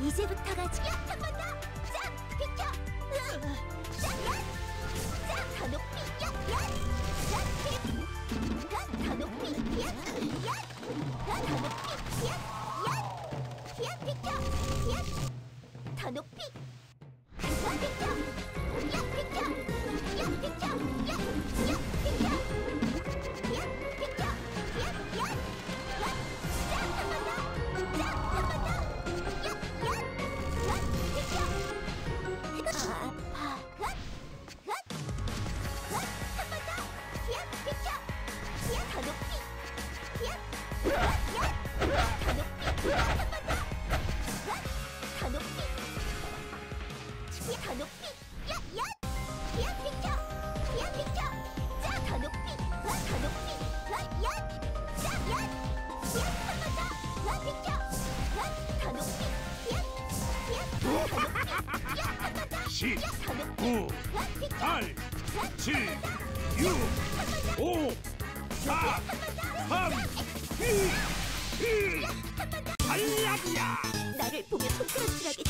이제부터가 지금 한번 タノピ 10, 9, 8, 7, 6, 5, 4, 3, 2, 1 달락이야! 나를 보며 손가락질하게